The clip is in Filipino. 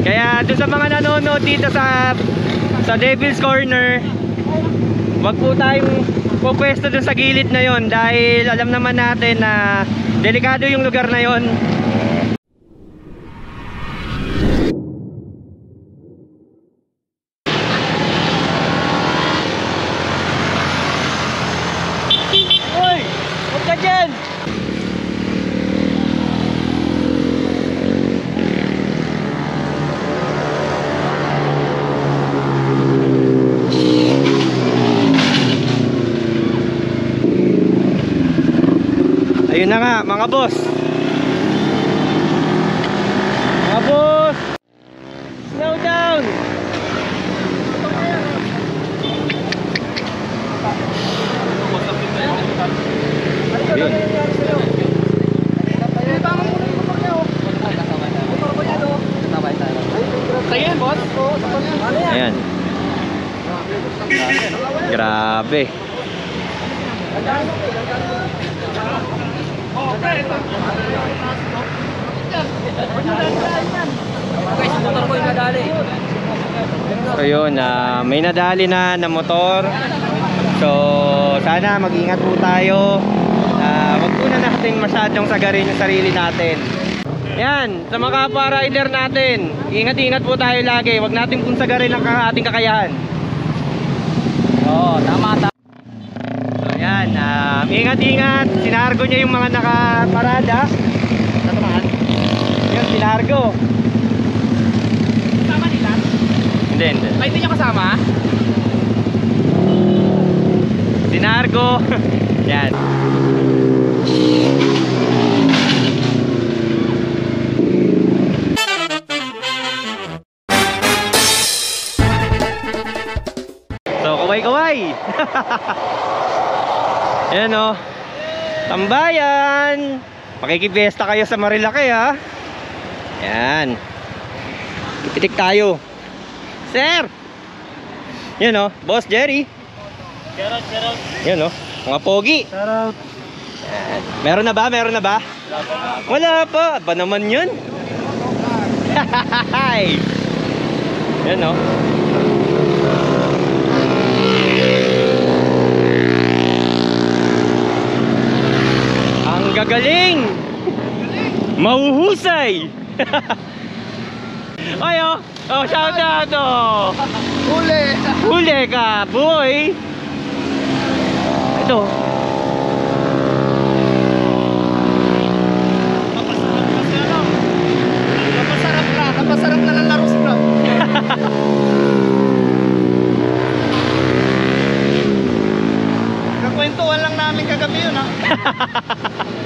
Kaya doon sa mga nanonood dito sa sa Devil's Corner, wag po tayong pupwesto doon sa gilid na yon dahil alam naman natin na delikado yung lugar na yon. Hoy! Huwag ka! Ayun na nga, mga boss. Mga boss! Slow down! Yun. Tingin, boss. Ayan. Grabe. Guys, motor. So yun, ah, may nadali na na motor. So sana mag-ingat po tayo. Uh, wag po na natin masyadong sagarin yung sarili natin. Yan, sa mga kapwa-rider natin, ingat-ingat po tayo lagi. Wag natin pong sagarin ang ating kakayahan. Oo, tama, tama. So yan, ah, ingat-ingat. Sinargo niya yung mga nakaparada. Tatamaan. Yun, sinargo. Kasama nila? Hindi, hindi. Ay, hindi niya kasama? Sinargo. yan. So, kaway-kaway. Yan o. Tambayan. Makikipesta kayo sa Marilaki ha. Yan. Ipitik tayo. Sir! Yan o, Boss Jerry. Shoutout, shoutout. Yan o, mga pogi. Shoutout. Yan. Meron na ba? Meron na ba? Wala pa. Ba naman yun? Hi! Yan o. Ang gagaling! Mahuhusay! Ay oh! Oh, shout out oh! Huli! Huli ka, boy! Ito. Napasarap ka. Napasarap na ng laros bro. Kakwentuhan lang namin kagabi yun ha.